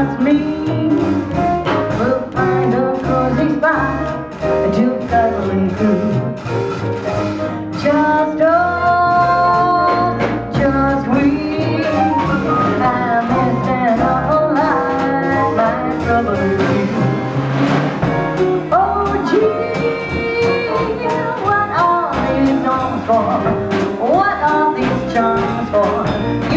Just me We'll find a cozy spot to cuddle and coo Just us, just we I'm missing a whole lot, my trouble is Oh gee, what are these songs for? What are these charms for?